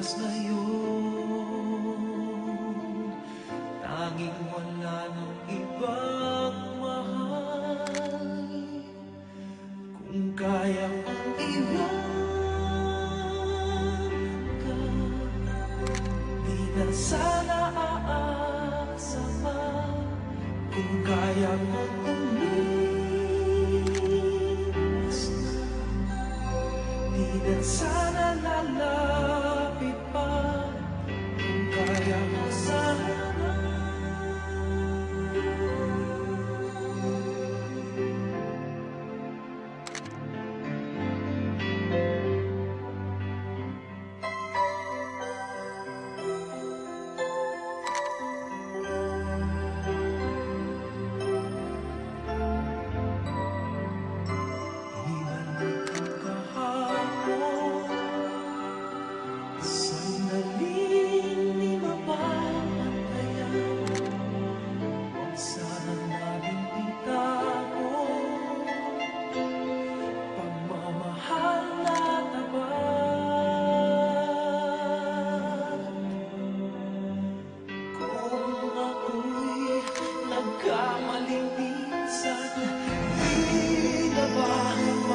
oras ngayon Tanging wala ng ibang mahal. Kung kaya kong iwan ka Di na sana aasa pa. Kung kaya kong umiwas na Di na sana lalabas.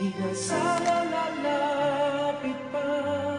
Di na sana lalapit pa.